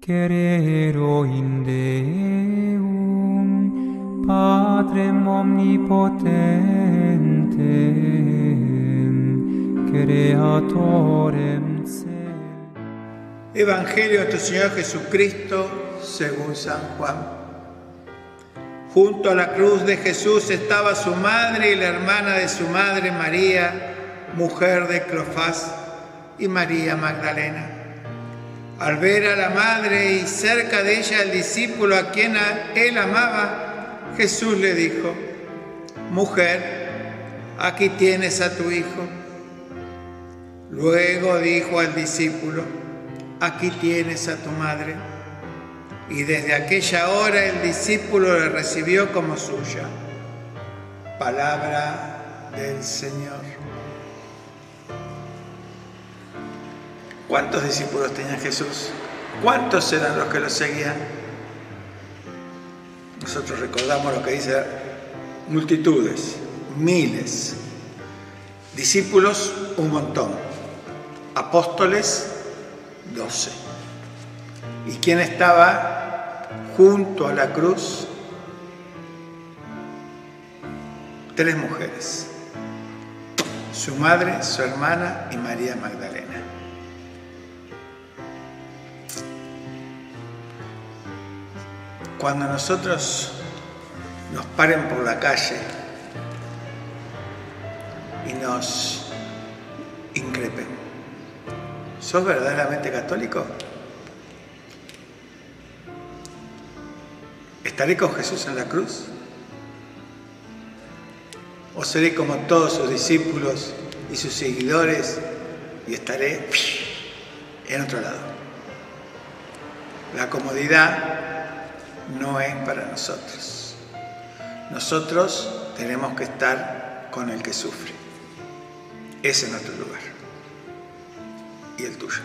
Querero in Deum, Patrem omnipotentem, Creatorem. Evangelio de nuestro Señor Jesucristo según San Juan. Junto a la cruz de Jesús estaba su madre y la hermana de su madre María, mujer de Clofás, y María Magdalena. Al ver a la madre y cerca de ella el discípulo a quien él amaba, Jesús le dijo, Mujer, aquí tienes a tu hijo. Luego dijo al discípulo, Aquí tienes a tu madre. Y desde aquella hora el discípulo le recibió como suya. Palabra del Señor. ¿Cuántos discípulos tenía Jesús? ¿Cuántos eran los que lo seguían? Nosotros recordamos lo que dice multitudes, miles. Discípulos, un montón. Apóstoles, doce. ¿Y quién estaba junto a la cruz? Tres mujeres. Su madre, su hermana y María Magdalena. Cuando nosotros nos paren por la calle y nos increpen, ¿sos verdaderamente católico? ¿Estaré con Jesús en la cruz? ¿O seré como todos sus discípulos y sus seguidores y estaré en otro lado? La comodidad no es para nosotros. Nosotros tenemos que estar con el que sufre. Ese es nuestro lugar y el tuyo.